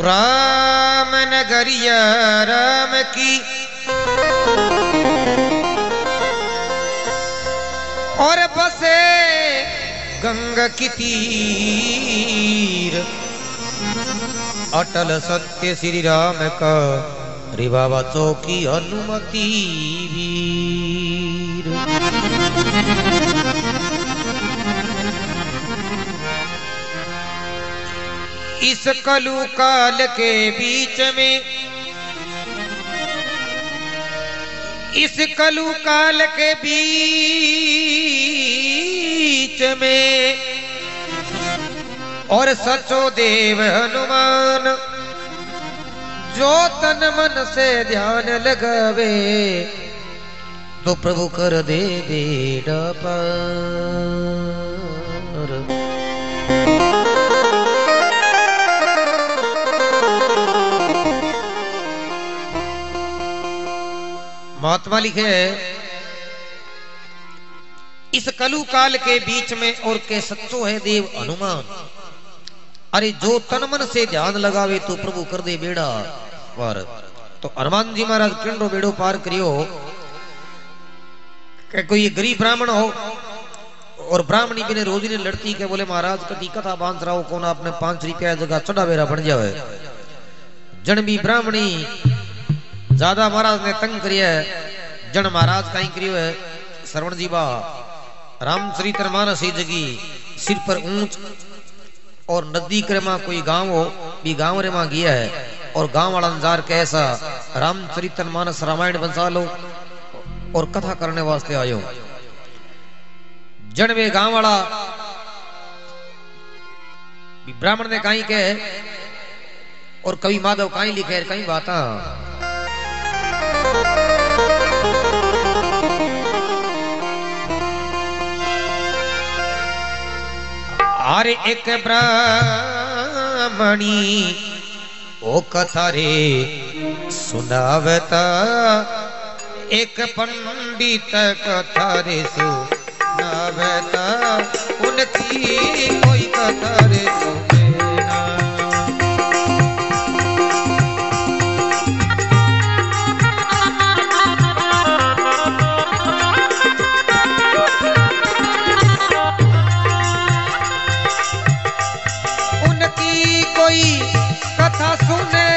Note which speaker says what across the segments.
Speaker 1: राम नगरिया राम की। और बसे गंगा की तीर। अटल सत्य श्री राम का रे बाबा चौकी अनुमति वीर। इस कलु काल के बीच में। इस कलु काल के बीच में। और सचो देव हनुमान, जो तन मन से ध्यान लगावे तो प्रभु कर दे बेड़ा पार। महात्मा लिखे है, इस कलु काल के बीच में और के सच्चो है देव हनुमान। अरे जो तन मन से ध्यान लगावे तो प्रभु कर दे बेड़ा। पार तो हनुमान जी महाराज किंडो बेड़ो पार करियो। के कोई गरीब ब्राह्मण हो, और ब्राह्मणी बिने रोजी ने लड़ती, के बोले, महाराज, कभी कथा बाँध रहा हो, कौन आपने पाँच रुपया जगह चढ़ा बेरा बन जावे? जन भी ब्राह्मणी ज़्यादा महाराज ने तंग करिया जन महाराज कहीं करियो है श्रवण जी बा रामचरित्र मानस ही जगी। सिर पर ऊंच और नदी करे माँ कोई गाँव हो, भी गाँव रे माँ गया है। और गाँव वाला नजार कैसा रामचरित्र मानस रामायण बंसा लो और कथा करने वास्ते आयो। जन वे गाँव वाला, ब्राह्मण ने कहीं के और कवि माधव कहीं लिखे कहीं बाता। अरे एक ब्राह्मणी ओ कथा रे सुनावता। एक पंडित कथा रे सुनावता। उनकी कोई कथा रे सुनेना सुने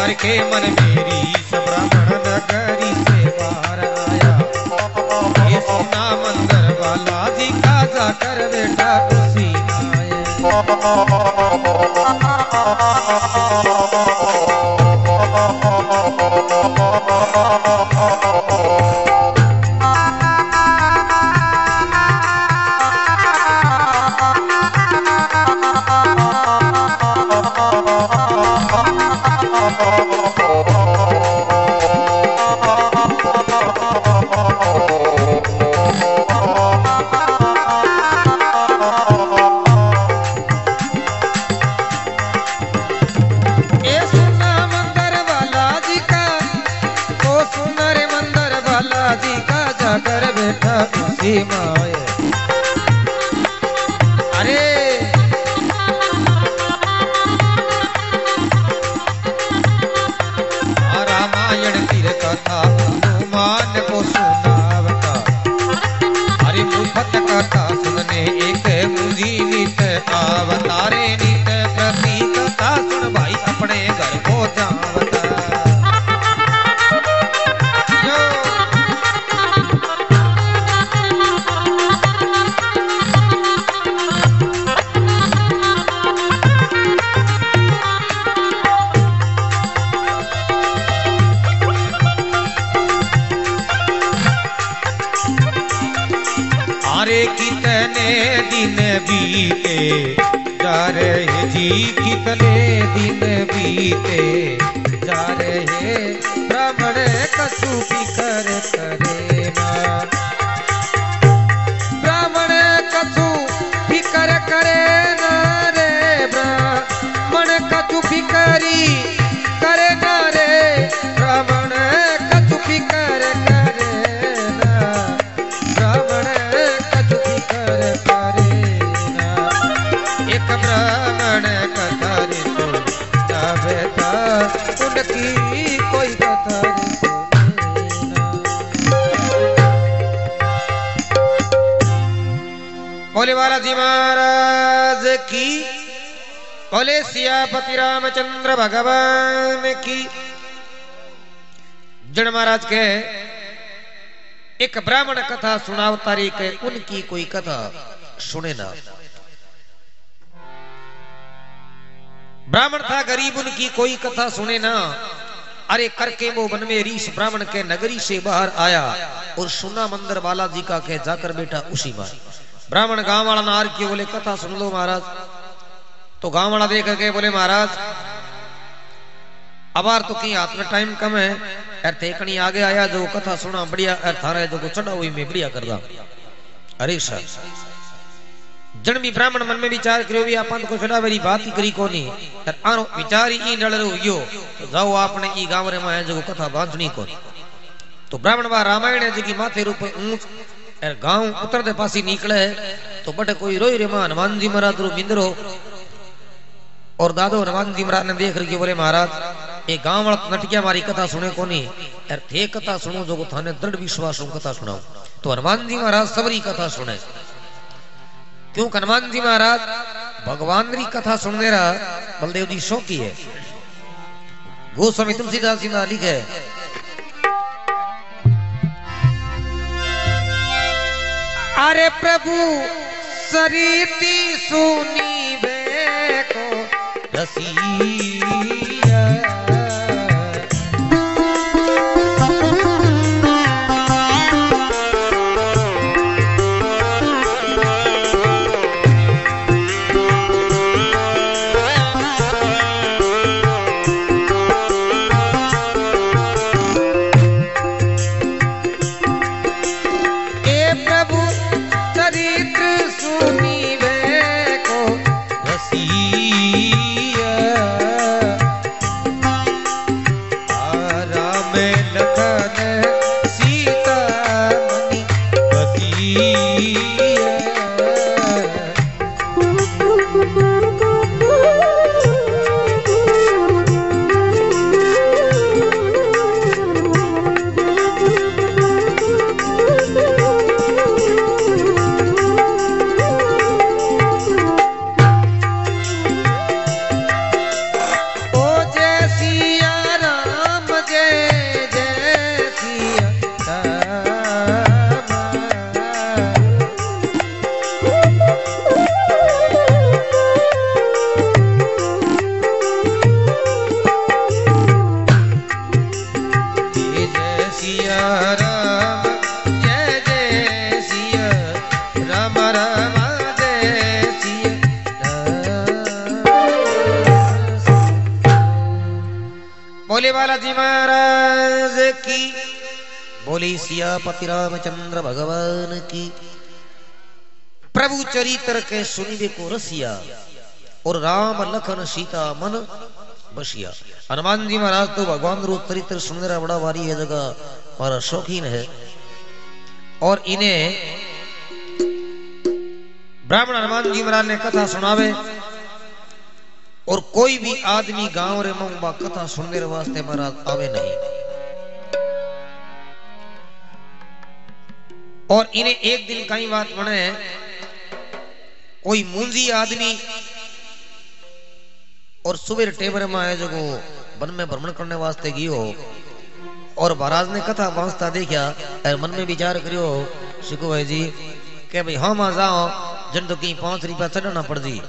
Speaker 1: करके मन मेरी ब्राह्मण नगरी से बाहर आया। ये सोना मंदिर वाला जी का जाकर बेटा खुशी बोले बालाजी महाराज की। बोले सियापति रामचंद्र भगवान की। जन महाराज के एक ब्राह्मण कथा सुनावतारी के उनकी कोई कथा सुने ना। ब्राह्मण था, गरीब, उनकी कोई कथा सुने ना। अरे करके वो वन में रीस ब्राह्मण के नगरी से बाहर आया और सुना मंदिर बालाजी का के जाकर बेटा उसी बार ब्राह्मण गाँव वाला नार की बोले, कथा सुन लो महाराज। तो गाँव वाला देख के बोले, महाराज, अबार तो की हाथ में टाइम कम है। यार थेकनी आगे आया जो कथा सुना, बढ़िया, यार थारा जो चढ़ा हुई मैं बढ़िया कर अरे सर जन भी ब्राह्मण मन में विचार करो भी अपन को छड़ा मेरी बात ही करी कोनी। यार आनो विचार ही रो यो तो जाओ आपने ई गाँव रे में जो कथा बांधनी को तो ब्राह्मण बा रामायण जी माथे रूप ऊंच गाँव उतरते पासी निकले तो बटे कोई रोई रे माँ हनुमान जी महाराज रो मिंदरो। और दादो हनुमान जी महाराज ने देख रही बोले महाराज ये गाँव वाला नटिया मारी कथा सुने कोनी यार थे कथा सुनो जो थाने दृढ़ विश्वास हूँ कथा सुनाओ तो हनुमान जी महाराज सबरी कथा सुने क्यों हनुमान जी महाराज भगवान री कथा सुनने रहा बलदेव जी शौकी है। गोस्वामी तुलसीदास जी ने लिखे अरे प्रभु सरीति सुनी बे को रसिया सियापति रामचंद्र भगवान की। प्रभु चरित्र के सुनिबे को रसिया और राम लखन सीता मन बसिया। हनुमान जी महाराज तो भगवान रो चरित्र सुनने बड़ा भारी है जगह और शौकीन है। और इन्हें ब्राह्मण हनुमान जी महाराज ने कथा सुनावे और कोई भी आदमी गाँव रे में बा कथा सुनने वास्ते महाराज आवे नहीं। और इन्हें एक दिन कई बात बने। कोई मुंजी आदमी और सुबह टेबर में आया जो वन में भ्रमण करने वास्ते गियो। और महाराज ने कथा बांसता देखा और मन में विचार करियो, शिकू भाई जी, के भाई हम आ जाओ, जन तो कहीं पाँच रुपया चढ़ना पड़ जी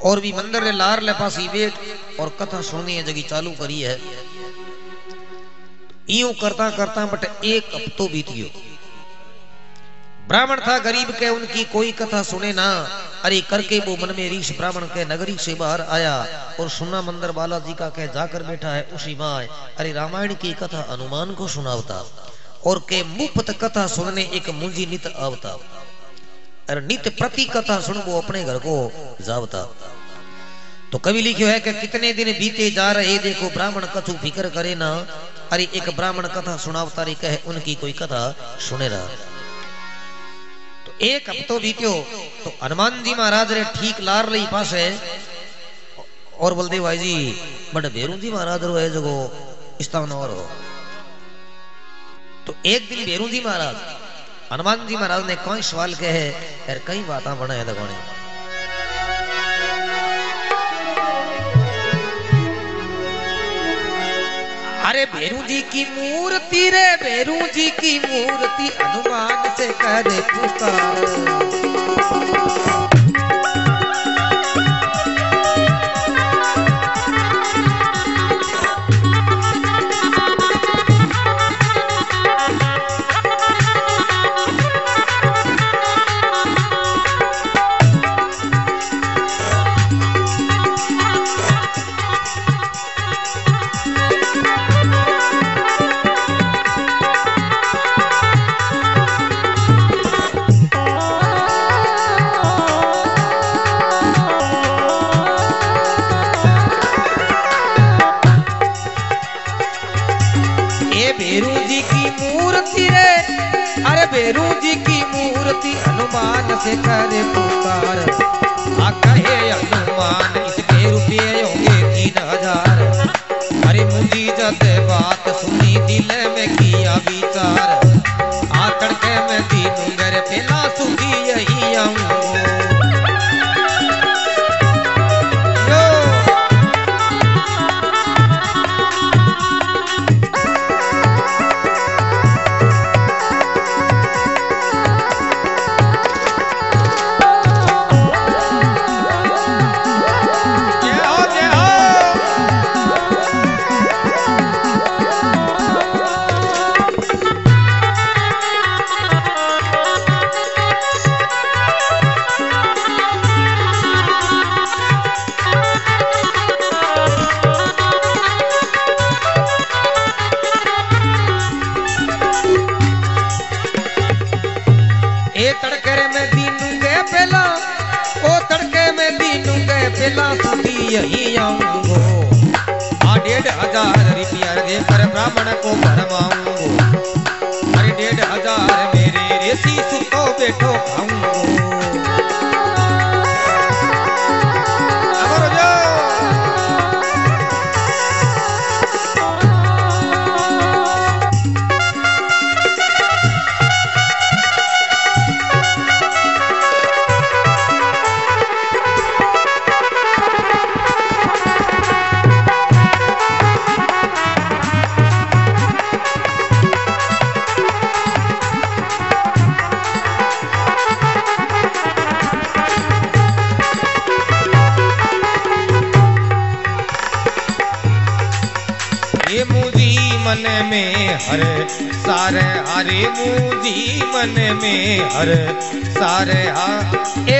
Speaker 1: और भी मंदिर रे लार ले पास बैठ और कथा सुननी है जगी चालू करी है। यूँ करता करता बट एक हफ्तो बीतियो ब्राह्मण था, गरीब के उनकी कोई कथा सुने ना। अरे करके वो मन में रीश ब्राह्मण के नगरी से बाहर आया और सुना मंदिर बालाजी का कह, जाकर बैठा है उसी माए अरे रामायण की कथा अनुमान को सुनावता और के मुफ़्त कथा सुनने एक मुंजी नित आवता। नित प्रति कथा सुन वो अपने घर को जावता। तो कवि लिखियो है कि कितने दिन बीते जा रहे, देखो ब्राह्मण कथु फ़िक्र करे ना। अरे एक ब्राह्मण कथा सुनावता रे कहे, उनकी कोई कथा सुने रहा एक हफ्तो बीतो तो हनुमान जी महाराज रे ठीक लार रही पास। है और बलदेव भाई जी, बट भेरू जी महाराज रो है जगो स्थान और हो। तो एक दिन भेरू जी महाराज, हनुमान जी महाराज ने कई सवाल कहे यार कई बात बनाए लगवाने अरे भेरू जी की मूर्ति रे भेरू जी की मूर्ति हनुमान से करे पुकार।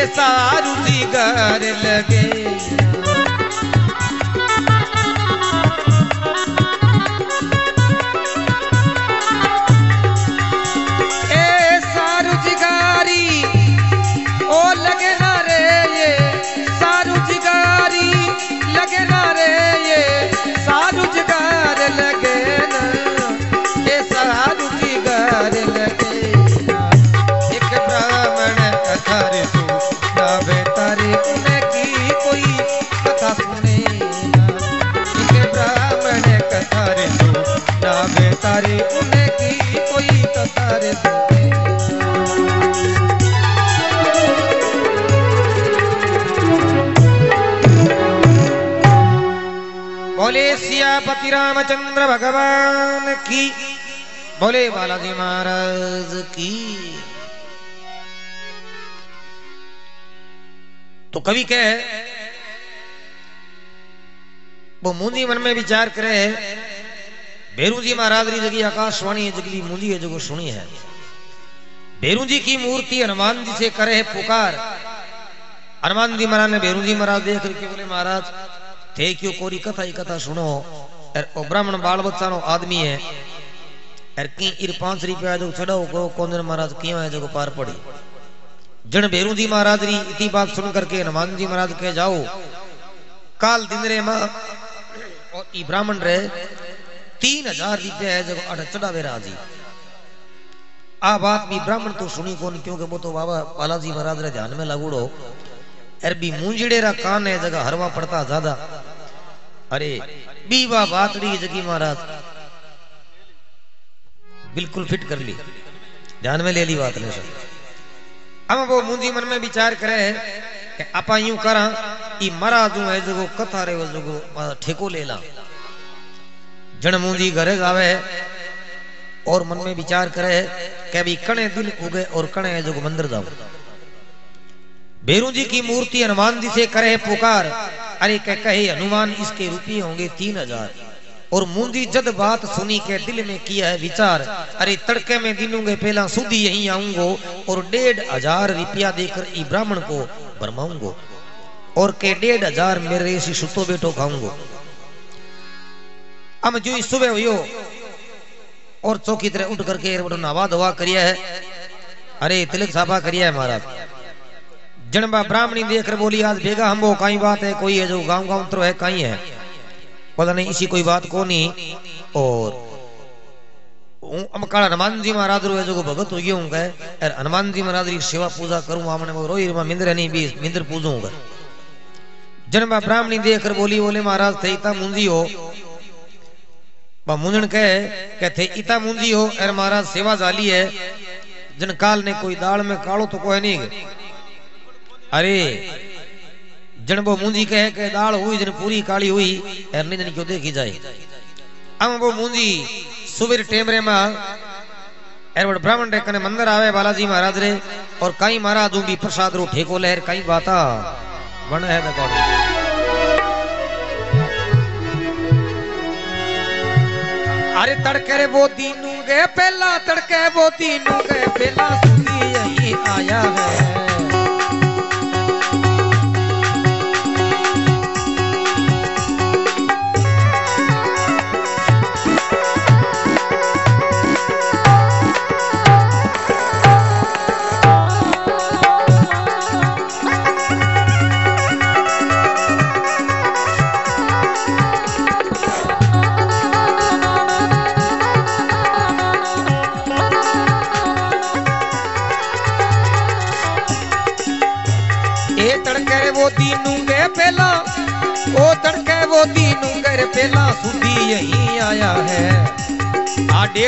Speaker 1: सारू दी घर लगे। सियापति रामचंद्र भगवान की। बोले बालाजी महाराज की। तो कवि कहे, वो मुंजी मन में विचार करे है भेरू जी महाराज री जगी आकाशवाणी है जगली मुंजी है जो सुनी है। भेरू जी की मूर्ति हनुमान जी से करे है पुकार। हनुमान जी महाराज ने भेरू जी महाराज देख के बोले, महाराज, थे क्यों कोरी कथा ही कथा सुनो। ब्राह्मण बाल बच्चा नो आदमी है। महाराज पार पड़ी? जन जी महाराज री बात सुन करके, हनुमान जी महाराज के जाओ। काल दिन रे माँ और ब्राह्मण रे, तीन हज़ार रुपया है आ बात भी ब्राह्मण तो सुनी कौन, क्योंकि वो तो बाबा बालाजी महाराज रे ध्यान में लगूड़ो अरबी मुंजड़े रा कान है, जगह हरवा पड़ता ज़्यादा। अरे, बीवा बातड़ी जगी महाराज। बिल्कुल फिट कर ली। ध्यान में ले ली बात ने अब वो मुंजी मन में विचार करे कि आपा यूँ करा, ई मरा दू है जगो, कथा रे जगो ठेको ले ला। जन मुंजी घरे जावे और मन में विचार करे कि भी कणे दिन उगे और कणे है जो मंदिर जाओ भेरू जी की मूर्ति हनुमान जी से करे पुकार। अरे कह, कहे हनुमान, इसके रुपये होंगे तीन हज़ार। और मुंदी जद बात सुनी के दिल में किया है विचार, अरे तड़के में दिनूँगे पहला सुधी यहीं आऊंगो, और डेढ़ हज़ार रुपया देकर ई ब्राह्मण को भरमाऊंगो और के डेढ़ हज़ार मेरे इसी सुतो बेटो खाऊंगो। अब जो सुबह हुई और चौकी तरह उठ करके नवा दवा करिया है, अरे तिलक साफा करिया है महाराज। जनबा ब्राह्मणी देख बोली, आज बेगा हम, वो कई बात है, कोई है जो गाँव गाँव तो है कहीं है। बोला, नहीं, इसी कोई बात को नहीं। और हनुमान जी महाराज रो जो भगत हो गया हूँ हनुमान जी महाराज की सेवा पूजा करूँ, हमने रोई मिंद्र नहीं, भी मिंद्र पूजूँगा जनबा ब्राह्मणी देख कर बोली, बोले, महाराज, थे इतना मुंजी हो। मुंजन कहे के थे इता मुंजी हो? अरे, महाराज, सेवा जाली है। जन काल ने कोई दाल में कालो तो कोई नहीं अरे जन वो मुंजी कहे के दाल हुई जन पूरी काली हुई अरे जन क्यों देखी जाए। अब वो मुंजी सुबह टेमरे में एरवड ब्राह्मण रे कने मंदिर आवे, बालाजी महाराज रे, और कई महाराज भी प्रसाद रो ठेको लहर, कई बाता बन है दकौड़ अरे तड़के रे वो दीनू गए पहला तड़के वो दीनू गए पहला सुधी यही आया है।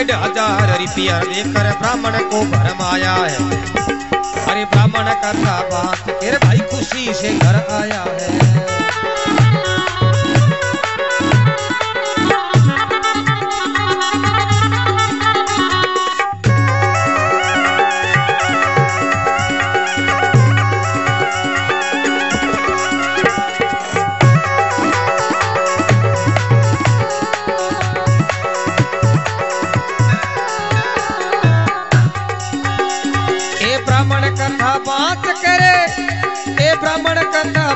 Speaker 1: डेढ़ हज़ार रुपया लेकर ब्राह्मण को भरमाया है। अरे ब्राह्मण करता बात तेरे भाई खुशी से घर आया है।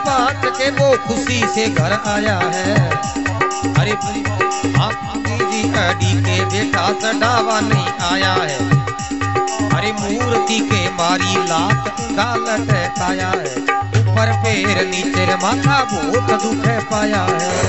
Speaker 1: बात के वो खुशी से घर आया है। अरे जी अडी के बेटा सडावा नहीं आया है। अरे मूर्ति के मारी लात गालट आया है। ऊपर पैर नीचे माथा बहुत दुख पाया है।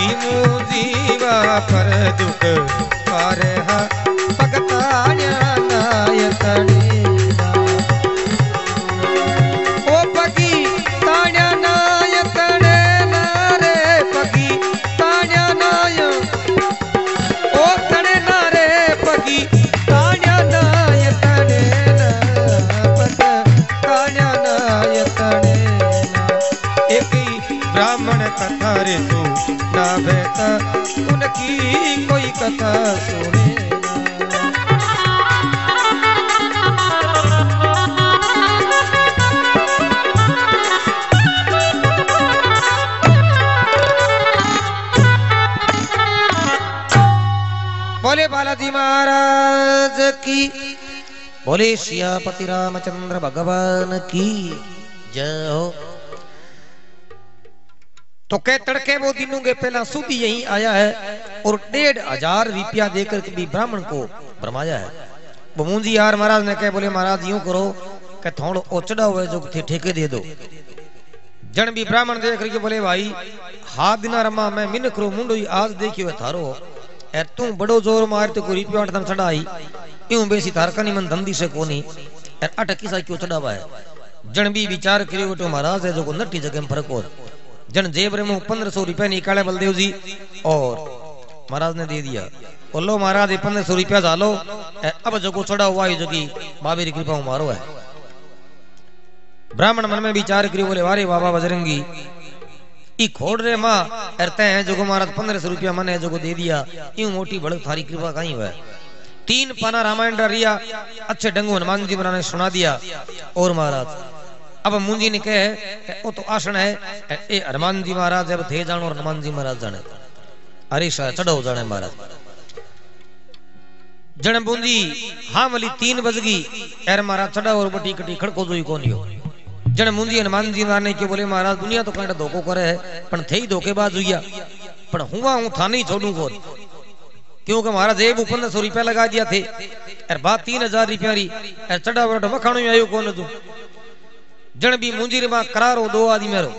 Speaker 1: हदी जीवा पर दुख पार बोले बालाजी महाराज की। बोले सियापति रामचंद्र भगवान की। जय हो। तो कह तड़के वो दिनों के पहला सुधी यही आया है और डेढ़ हज़ार रुपया देकर भी ब्राह्मण को भरमाया है। वो मुंजी यार महाराज ने कह, बोले, महाराज, यूँ करो कि थोड़ा ओचड़ा हुआ जो थे ठेके दे दो। जन भी ब्राह्मण देख करके बोले, भाई हाथ दिना रमा मैं मिन करो मुंडो आज देखियो थारो। ए तू बड़ो ज़ोर मार तो कोई रुपया अटदम चढ़ाई यूँ बेसी थार कनी मन धंधी से कोनी। ए अट किसा क्यों चढ़ावा है? जन भी विचार करियो बेटो महाराज है जो को नट्टी जगह में फ़र्क और जन जेब रे मुँह पंद्रह सौ रुपया निकाले बलदेव जी और महाराज ने दे दिया, बोलो महाराज पंद्रह सौ रुपया डालो अब जो को चढ़ा हुआ है जो की बाबे की कृपा मारो है। ब्राह्मण मन में विचार करियो बोले, वारे बाबा बजरंगी खोड़ रे माँ। अरते हैं जो महाराज, पंद्रह सौ रुपया मने जो दे दिया। यूँ मोटी बड़क थारी कृपा कहीं हुआ तीन पाना रामायण डरिया अच्छे डंगू हनुमान जी ने सुना दिया। और महाराज, अब मुंजी ने कहे वो तो आसन है। ए हनुमान जी महाराज जब थे जानो और हनुमान जी महाराज जाने अरे शाह चढ़ो जाने महाराज। जन बूंदी हाँ मली तीन बजगी एर महाराज चढ़ा और बटी कटी खड़को जोई कोनी हो। जन मुंजी हनुमान जी मारने के बोले, महाराज, दुनिया तो कहीं धोखो करे है, पण थे ही धोखेबाज हुई पण हुआ हूँ था नहीं छोड़ू को क्योंकि महाराज एक पंद्रह सौ रुपया लगा दिया थे यार बात तीन हज़ार रुपया री यार चढ़ा बड़ा मखाणो आयो कौन तू? जन भी मुंजी रे माँ करारो दो आदमी मेरो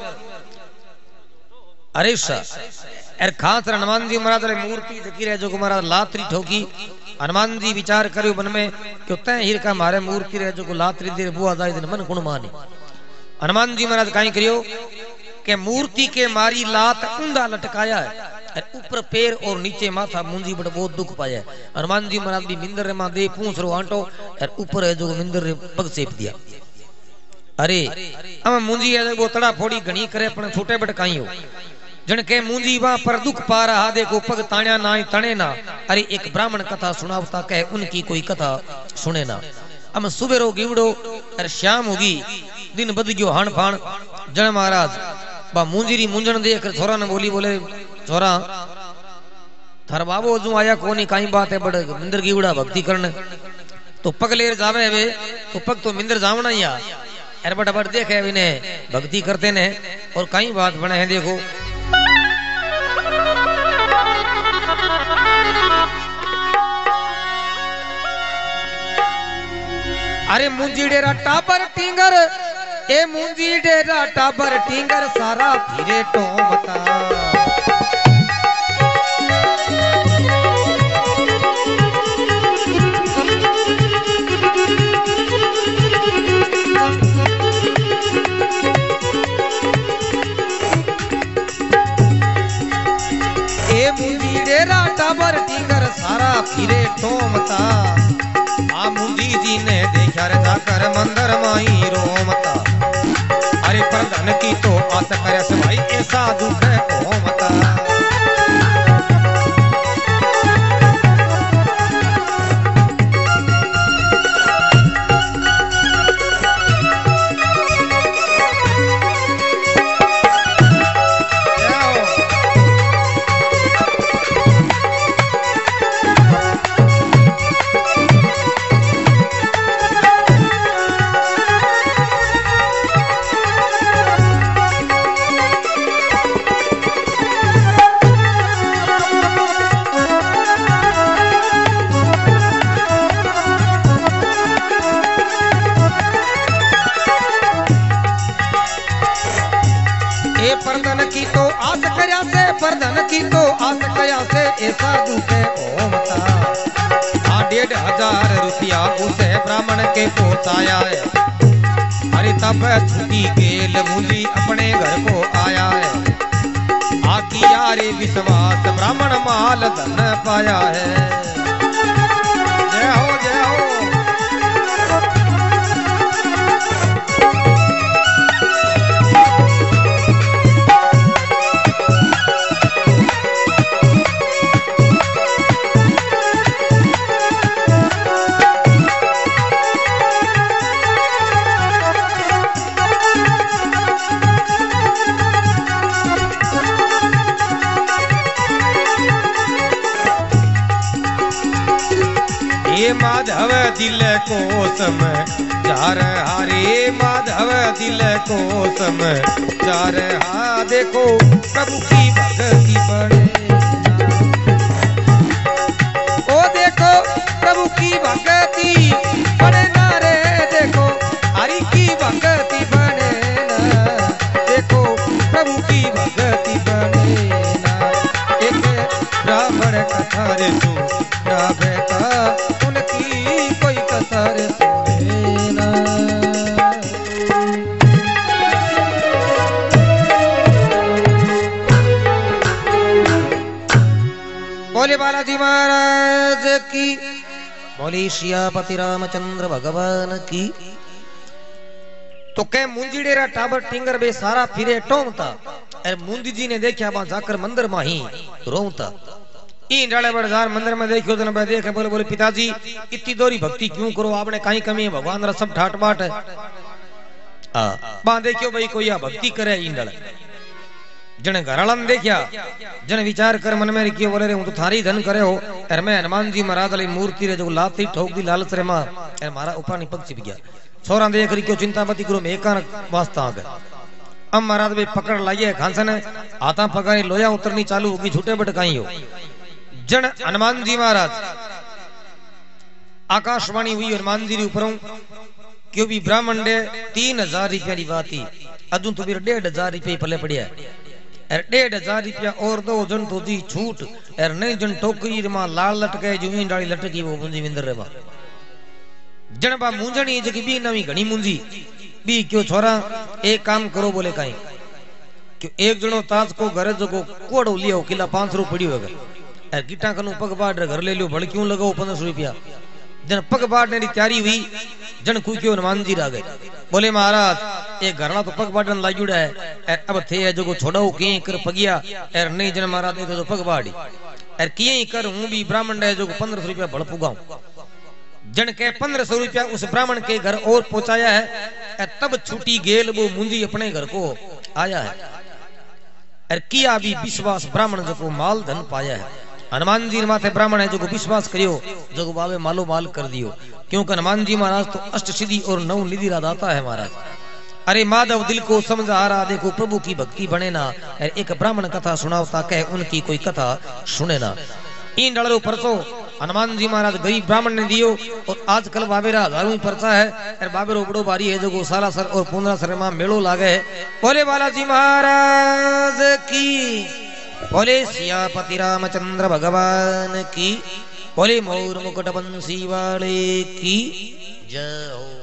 Speaker 1: अरे सा यार खास हनुमान जी महाराज रे मूर्ति जकी रहे, जो महाराज लातरी ठोकी। हनुमान जी विचार करियो मन में कि तय हिर का मारे मूर्ति रहे, जो लातरी दे बुआ दाई दिन मन गुण माने? हनुमान जी महाराज कहीं करियो के मूर्ति के मारी लात ऊंधा लटकाया है ऊपर पैर और नीचे माथा मुंजी बड़ बहुत दुख पाया है। हनुमान जी महाराज भी मिंदर रे माँ दे पूछ रो आंटो और ऊपर है जो मिंदर रे पग सेप दिया। अरे हम मुंजी है वो तड़ा फोड़ी घणी करे पण छोटे बट काई हो। जन के मुंजी वहाँ पर दुख पा रहा देखो पग ताण्या ना तणे ना। अरे एक ब्राह्मण कथा सुनावता कहे, उनकी कोई कथा सुने ना। हम सुबेरो गिवड़ो और श्याम होगी। दिन बद गयो हाण फाण। जन महाराज, बा मुंजरी मुंजन देख छोरा ने बोली बोले छोरा थार बाबो जू आया कोनी, काई बात है, बड़ मिंदर उड़ा भक्ति करने तो पग लेर जावे वे तो पग तो मिंदर जावना ही आ। अरे बट देखे विने भक्ति करते ने, और कई बात बने हैं देखो। अरे मुंजी डेरा टाबर टिंगर, ए मुंजी डेरा टाबर टिंगर, सारा फिरे टोमता। ए मुंजी डेरा टाबर टिंगर, सारा फिरे टोमता। आ जी ने देखा रे जाकर मंदिर माई रोमता अरे प्रधान की तो आस करे भाई ऐसा दुख है कोमता को सम जार हा देखो प्रभु की भक्ति बड़े ओ देखो प्रभु की भक्ति बड़े ना रे, देखो हरि की भक्ति बड़े ना। देखो प्रभु की भक्ति बड़े ना। एक ब्राह्मण कथा रे तू ब्राह्मण बालाजी महाराज की। बोले शियापति रामचंद्र भगवान की। तो कह मुंजीडेरा टाबर टिंगर बे सारा फिरे टोमता अरे मुंदी जी ने देखा वहाँ जाकर मंदिर माही रोता इन डाले बड़जार मंदिर में देखियो तो मैं देखे, बोले बोले, पिताजी, इतनी दोरी भक्ति क्यों करो? आपने कहीं कमी है? भगवान रा सब ठाट बाट है। आ, बा देखियो भाई कोई भक्ति करे इन डाले। जने घराला ने देखा जन विचार कर मन में रखियो, बोले रे हूँ तो थारी धन करे हो। अरे मैं हनुमान जी महाराज वाली मूर्ति रे, जो लाती ठोक दी लालच रे मार अरे मारा ऊपर नहीं पग छिप गया छोरा देख रही क्यों चिंता मती करो, मैं एकान वास्ता आ गए अब महाराज भी पकड़ लाइए खानसन आता पकड़ी, लोया उतरनी चालू होगी, झूठे भटकाई हो जन हनुमान जी महाराज, आकाशवाणी हुई, हनुमान जी ऊपर क्यों भी ब्राह्मण डे तीन हज़ार रुपया की बात ही अजू तो भी डेढ़ हज़ार रुपये पले पड़िया er डेढ़ हज़ार रुपया और दो जन तो दी छूट। er नहीं जन टोकरी मा, लाल लटके जो डाली लटकी, वो मुंजी विंदर रे बा जन बा मुंजणी जकी बी नवी घणी मुंजी बी क्यों छोरा, एक काम करो बोले काई। क्यों एक जनो ताज को घर जगो कोड़ो लियो, किला पाँच सौ पड़ी होगा er गिटा कनु पग बाड़ घर ले लियो भड़ क्यों लगाओ पंद्रह सौ रुपया। जन पग बाड़ने की तैयारी हुई, जन कुक्यो हनुमान जी आ गए। बोले, महाराज, ये घरना तो पग बाड़न लाजुड़ा है। एर अब थे है जो छोड़ो के कर पगिया एर नहीं जन महाराज ने तो पग बाड़ी एर किए ही कर, हूँ भी ब्राह्मण है जो पंद्रह सौ रुपया भड़ पुगाऊं जन के पंद्रह सौ रुपया उस ब्राह्मण के घर और पहुँचाया है। एर तब छुट्टी गेल वो मुंजी अपने घर को आया है। एर किया भी विश्वास ब्राह्मण जो माल धन पाया है। हनुमान जी माथे ब्राह्मण है जो विश्वास करियो जो बाबे मालो माल कर दियो। क्योंकि हनुमान जी महाराज तो अष्ट सिद्धि और नव निधि दाता है महाराज। अरे माधव दिल को समझा आ रहा, देखो प्रभु की भक्ति बने ना एक ब्राह्मण कथा सुनावता कहे उनकी कोई कथा सुने ना। इन डरो परसो हनुमान जी महाराज गरीब ब्राह्मण ने दियो, और आजकल बाबेरा हज़ारों ही परचा है, अरे बाबेरो बड़ो बारी है जो सारा सर और पूंदरा सर में मेड़ो लागे बोले बालाजी महाराज की बोले सियापति रामचंद्र भगवान की बोले मोर मुकुट बंसी वाले की जय हो।